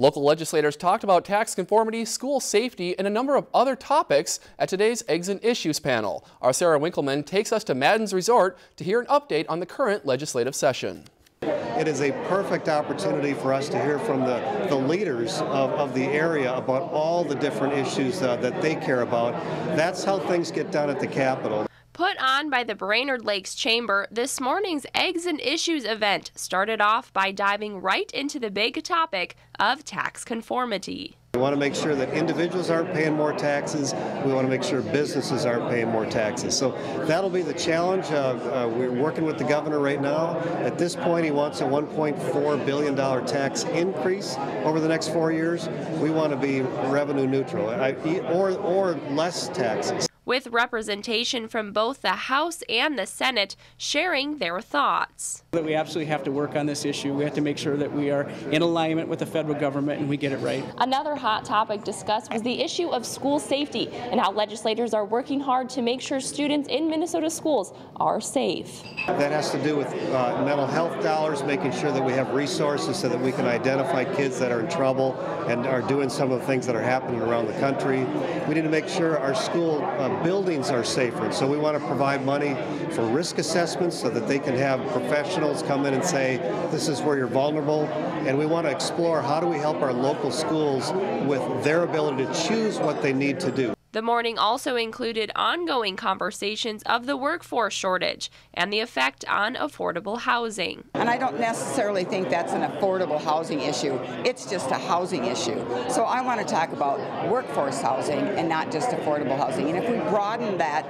Local legislators talked about tax conformity, school safety, and a number of other topics at today's Eggs and Issues panel. Our Sarah Winkleman takes us to Madden's Resort to hear an update on the current legislative session. It is a perfect opportunity for us to hear from the, the leaders of, of the area about all the different issues uh, that they care about. That's how things get done at the Capitol. Put on by the Brainerd Lakes Chamber, this morning's Eggs and Issues event started off by diving right into the big topic of tax conformity. We want to make sure that individuals aren't paying more taxes. We want to make sure businesses aren't paying more taxes. So that'll be the challenge. Uh, we're working with the governor right now. At this point, he wants a $1.4 billion tax increase over the next four years. We want to be revenue neutral or, or less taxes with representation from both the House and the Senate sharing their thoughts. That we absolutely have to work on this issue. We have to make sure that we are in alignment with the federal government and we get it right. Another hot topic discussed was the issue of school safety and how legislators are working hard to make sure students in Minnesota schools are safe. That has to do with uh, mental health dollars, making sure that we have resources so that we can identify kids that are in trouble and are doing some of the things that are happening around the country. We need to make sure our school uh, buildings are safer. So we want to provide money for risk assessments so that they can have professionals come in and say, this is where you're vulnerable. And we want to explore how do we help our local schools with their ability to choose what they need to do. The morning also included ongoing conversations of the workforce shortage and the effect on affordable housing. And I don't necessarily think that's an affordable housing issue. It's just a housing issue. So I want to talk about workforce housing and not just affordable housing. And if we broaden that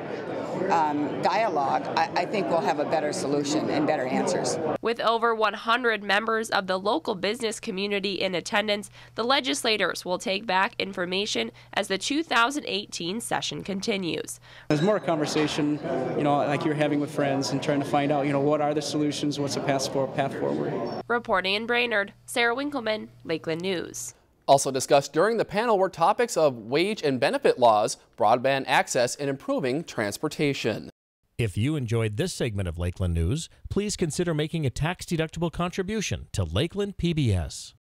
um, dialogue, I, I think we'll have a better solution and better answers. With over 100 members of the local business community in attendance, the legislators will take back information as the 2018 session continues. There's more conversation, you know, like you're having with friends and trying to find out, you know, what are the solutions, what's the path forward. Reporting in Brainerd, Sarah Winkleman, Lakeland News. Also discussed during the panel were topics of wage and benefit laws, broadband access, and improving transportation. If you enjoyed this segment of Lakeland News, please consider making a tax-deductible contribution to Lakeland PBS.